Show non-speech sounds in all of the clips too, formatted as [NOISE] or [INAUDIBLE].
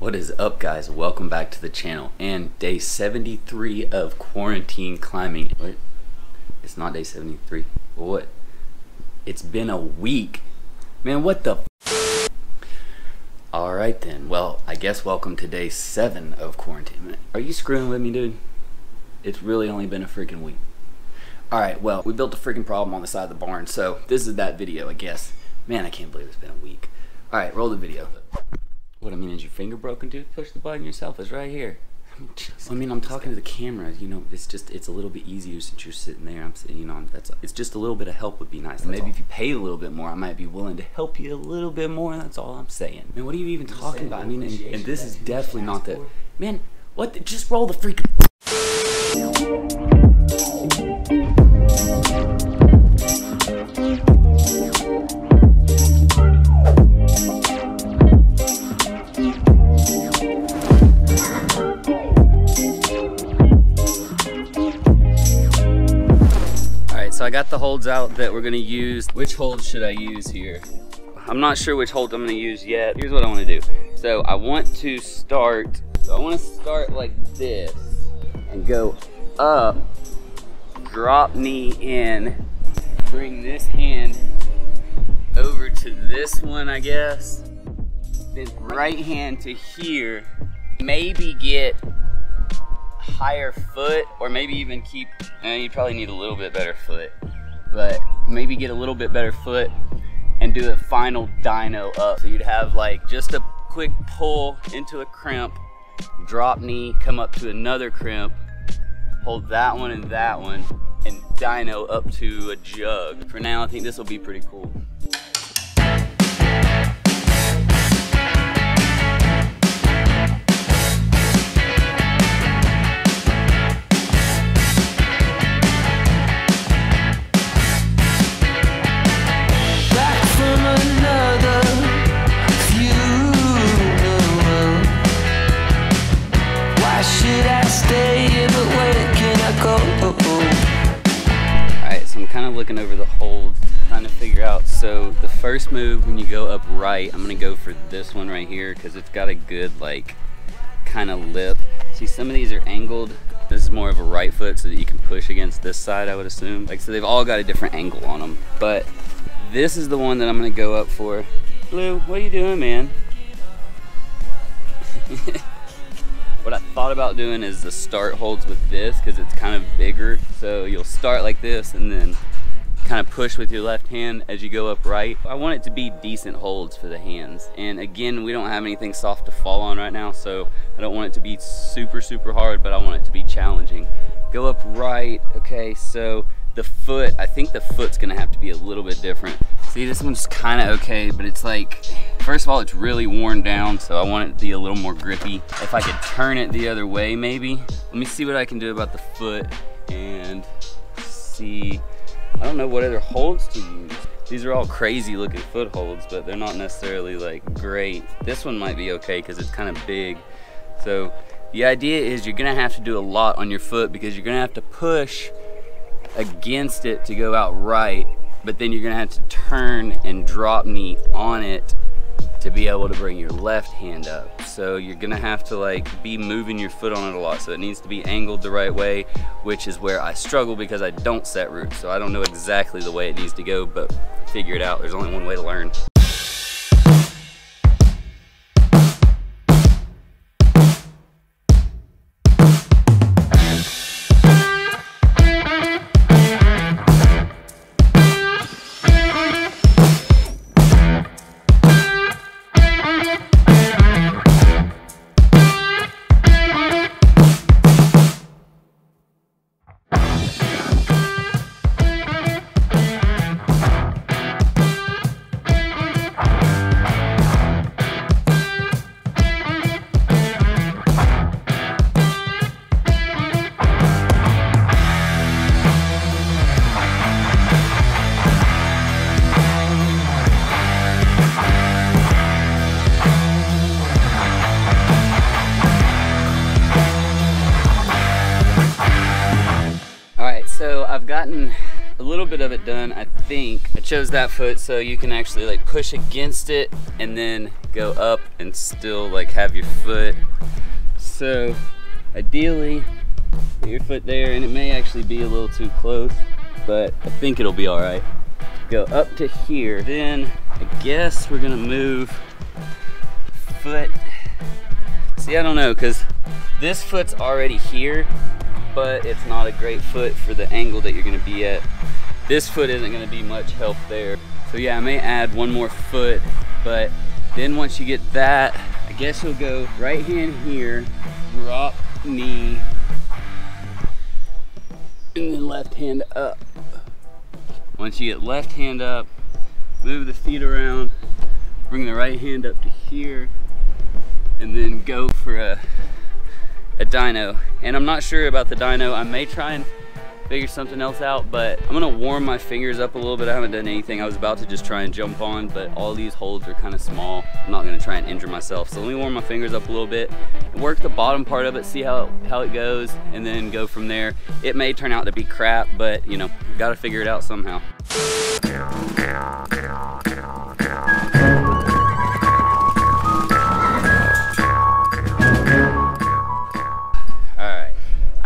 What is up guys? Welcome back to the channel and day 73 of quarantine climbing. What? It's not day 73. What? It's been a week. Man, what the Alright then. Well, I guess welcome to day 7 of quarantine. Are you screwing with me, dude? It's really only been a freaking week. Alright, well, we built a freaking problem on the side of the barn, so this is that video, I guess. Man, I can't believe it's been a week. Alright, roll the video. What I mean is your finger broken, dude? Push the button yourself. It's right here. I mean, I'm talking to the camera. You know, it's just it's a little bit easier since you're sitting there. I'm sitting, you know, I'm, that's it's just a little bit of help would be nice. Maybe if you paid a little bit more, I might be willing to help you a little bit more. That's all I'm saying. Man, what are you even talking about? I mean, and, and this is definitely not the man. What? The, just roll the freaking. Holds out that we're gonna use. Which holds should I use here? I'm not sure which holds I'm gonna use yet. Here's what I wanna do. So I want to start, so I wanna start like this and go up, drop knee in, bring this hand over to this one, I guess. Then right hand to here, maybe get higher foot or maybe even keep, eh, you probably need a little bit better foot, but maybe get a little bit better foot and do a final dyno up. So you'd have like just a quick pull into a crimp, drop knee, come up to another crimp, hold that one and that one, and dyno up to a jug. For now, I think this will be pretty cool. Looking over the holds, trying to figure out. So the first move when you go up right, I'm gonna go for this one right here because it's got a good like kind of lip. See some of these are angled. This is more of a right foot so that you can push against this side I would assume. Like so they've all got a different angle on them. But this is the one that I'm gonna go up for. Blue, what are you doing man? [LAUGHS] What I thought about doing is the start holds with this because it's kind of bigger. So you'll start like this and then kind of push with your left hand as you go up right. I want it to be decent holds for the hands. And again, we don't have anything soft to fall on right now, so I don't want it to be super, super hard, but I want it to be challenging. Go up right, okay, so the foot, I think the foot's gonna have to be a little bit different. See, this one's kind of okay, but it's like, first of all, it's really worn down, so I want it to be a little more grippy. If I could turn it the other way, maybe. Let me see what I can do about the foot and see I don't know what other holds to use. These are all crazy looking footholds, but they're not necessarily like great. This one might be okay because it's kind of big. So the idea is you're gonna have to do a lot on your foot because you're gonna have to push against it to go out right, but then you're gonna have to turn and drop knee on it to be able to bring your left hand up. So you're gonna have to like be moving your foot on it a lot. So it needs to be angled the right way, which is where I struggle because I don't set routes. So I don't know exactly the way it needs to go, but figure it out. There's only one way to learn. Gotten a little bit of it done, I think. I chose that foot so you can actually like push against it and then go up and still like have your foot. So ideally, put your foot there and it may actually be a little too close, but I think it'll be all right. Go up to here. Then I guess we're gonna move foot. See, I don't know, cause this foot's already here, but it's not a great foot for the angle that you're gonna be at. This foot isn't gonna be much help there. So yeah, I may add one more foot, but then once you get that, I guess you'll go right hand here, drop knee, and then left hand up. Once you get left hand up, move the feet around, bring the right hand up to here, and then go for a, a dyno. And I'm not sure about the dyno. I may try and figure something else out, but I'm gonna warm my fingers up a little bit. I haven't done anything. I was about to just try and jump on, but all these holds are kind of small. I'm not gonna try and injure myself. So let me warm my fingers up a little bit, work the bottom part of it, see how, how it goes, and then go from there. It may turn out to be crap, but you know, gotta figure it out somehow.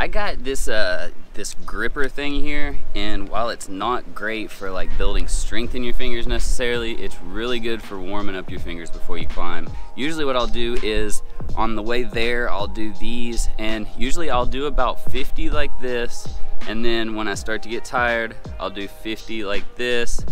I got this uh, this gripper thing here and while it's not great for like building strength in your fingers necessarily it's really good for warming up your fingers before you climb. Usually what I'll do is on the way there I'll do these and usually I'll do about 50 like this and then when I start to get tired I'll do 50 like this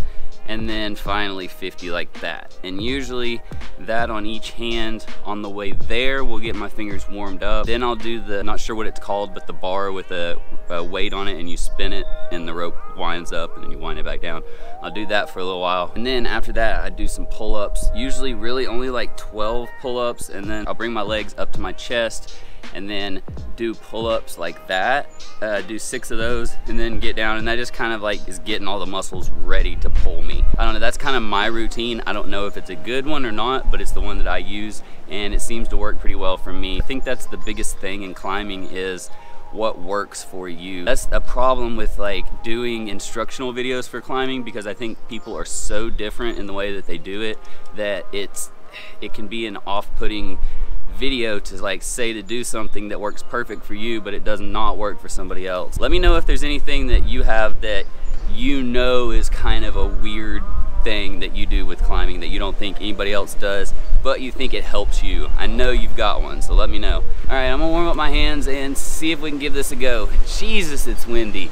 and then finally 50 like that. And usually that on each hand on the way there will get my fingers warmed up. Then I'll do the, not sure what it's called, but the bar with a, a weight on it and you spin it and the rope winds up and then you wind it back down. I'll do that for a little while. And then after that, I do some pull-ups, usually really only like 12 pull-ups and then I'll bring my legs up to my chest and then do pull-ups like that uh, do six of those and then get down and that just kind of like is getting all the muscles ready to pull me. I don't know that's kind of my routine. I don't know if it's a good one or not but it's the one that I use and it seems to work pretty well for me. I think that's the biggest thing in climbing is what works for you. That's a problem with like doing instructional videos for climbing because I think people are so different in the way that they do it that it's it can be an off-putting video to like say to do something that works perfect for you but it does not work for somebody else. Let me know if there's anything that you have that you know is kind of a weird thing that you do with climbing that you don't think anybody else does but you think it helps you. I know you've got one so let me know. Alright I'm gonna warm up my hands and see if we can give this a go. Jesus it's windy.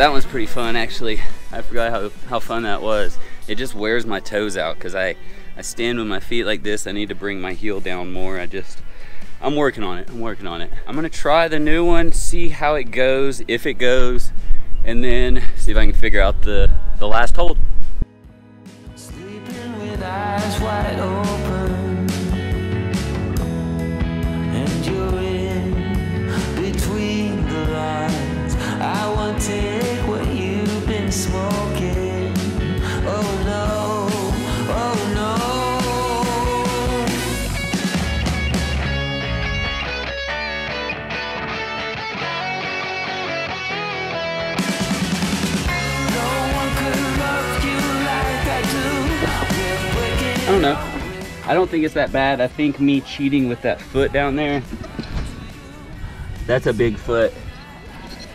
That one's pretty fun actually. I forgot how, how fun that was. It just wears my toes out because I, I stand with my feet like this. I need to bring my heel down more. I just, I'm working on it. I'm working on it. I'm gonna try the new one, see how it goes, if it goes, and then see if I can figure out the, the last hold. Don't know. I don't think it's that bad. I think me cheating with that foot down there, that's a big foot.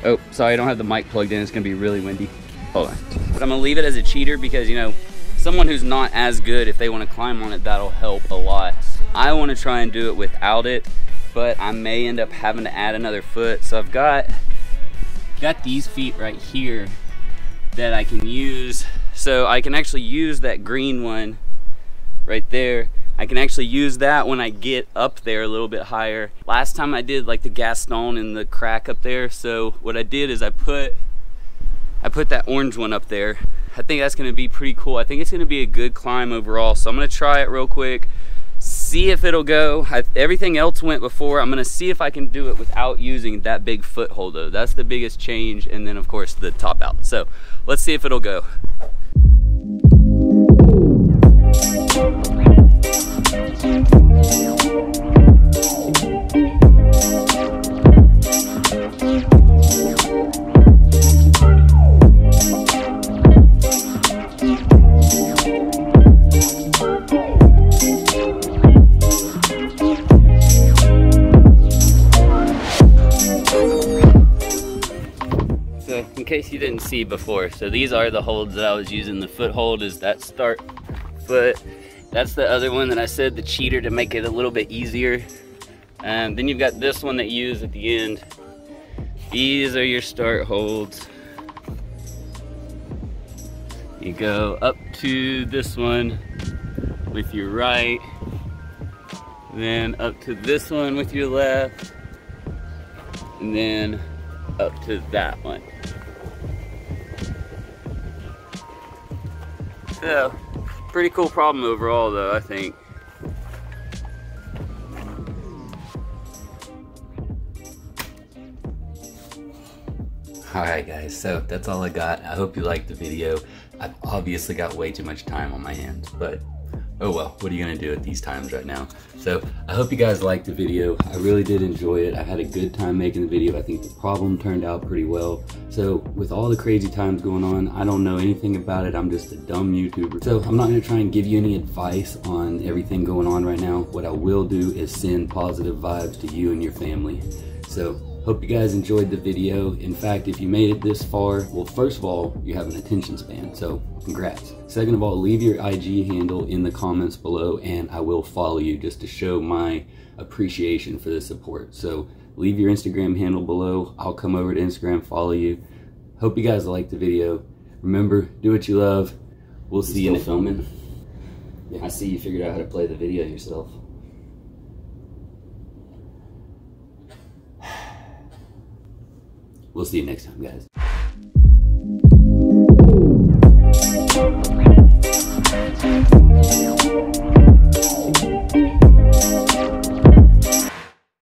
Oh, sorry, I don't have the mic plugged in. It's gonna be really windy. Hold on. But I'm gonna leave it as a cheater because, you know, someone who's not as good, if they wanna climb on it, that'll help a lot. I wanna try and do it without it, but I may end up having to add another foot. So I've got, got these feet right here that I can use. So I can actually use that green one right there. I can actually use that when I get up there a little bit higher. Last time I did like the Gaston and the crack up there. So what I did is I put I put that orange one up there. I think that's gonna be pretty cool. I think it's gonna be a good climb overall. So I'm gonna try it real quick, see if it'll go. I, everything else went before. I'm gonna see if I can do it without using that big foothold though. That's the biggest change. And then of course the top out. So let's see if it'll go. You didn't see before, so these are the holds that I was using. The foothold is that start foot. That's the other one that I said, the cheater to make it a little bit easier. And then you've got this one that you use at the end. These are your start holds. You go up to this one with your right, then up to this one with your left, and then up to that one. So, pretty cool problem overall though, I think. Alright guys, so that's all I got. I hope you liked the video. I've obviously got way too much time on my hands, but oh well, what are you gonna do at these times right now? So I hope you guys liked the video. I really did enjoy it. I had a good time making the video. I think the problem turned out pretty well. So with all the crazy times going on, I don't know anything about it. I'm just a dumb YouTuber. So I'm not gonna try and give you any advice on everything going on right now. What I will do is send positive vibes to you and your family. So Hope you guys enjoyed the video. In fact, if you made it this far, well, first of all, you have an attention span, so congrats. Second of all, leave your IG handle in the comments below and I will follow you just to show my appreciation for the support. So leave your Instagram handle below. I'll come over to Instagram, follow you. Hope you guys liked the video. Remember, do what you love. We'll see you in the filming. I see you figured out how to play the video yourself. We'll see you next time, guys.